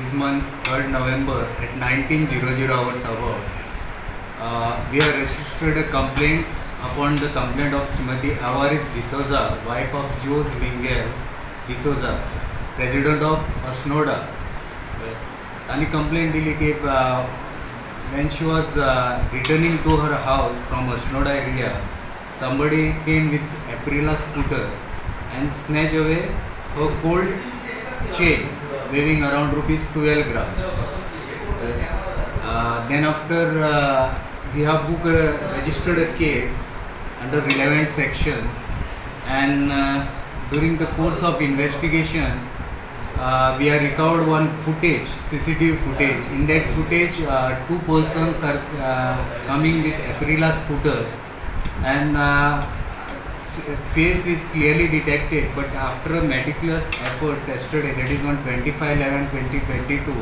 this month, 3rd November at 1900 hours above, Uh, we have registered a complaint upon the complaint of Srimati Avaris D'Souza, wife of Jose Mingel D'Souza, president of Asnoda. आणि complaint दिली की when she was uh, returning to her house from Asnoda area, somebody came with Aprilia scooter and snatched away her gold chain weighing around rupees 12 grams. Uh, then after uh, we have book a, registered a case under relevant sections and uh, during the course of investigation uh, we have recovered one footage, CCTV footage. In that footage, uh, two persons are uh, coming with Aprilia scooter and uh, face is clearly detected but after meticulous efforts yesterday that is on 25 11 2022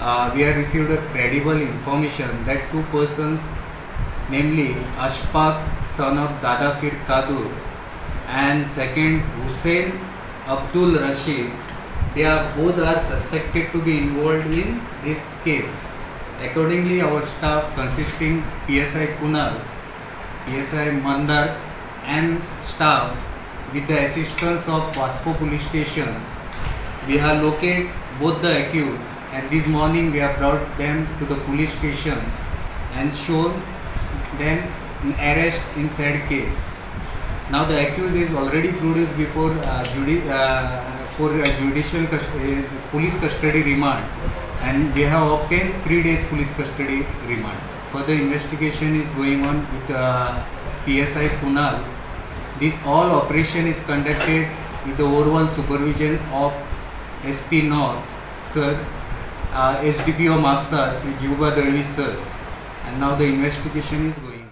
uh, we have received a credible information that two persons namely Ashfaq son of Dadafir Kadur and second Hussein Abdul Rashid they are both are suspected to be involved in this case. Accordingly our staff consisting PSI Kunal PSI Mandar and staff with the assistance of Vasco police stations we have located both the accused and this morning we have brought them to the police station and shown them in arrest in said case now the accused is already produced before uh, judi- uh, for uh, judicial uh, police custody remand and we have obtained three days police custody remand. Further investigation is going on with uh, PSI Kunal. This all operation is conducted with the overall supervision of SP North, sir, uh, SDPO Mafsa, Sri Darwish sir. And now the investigation is going.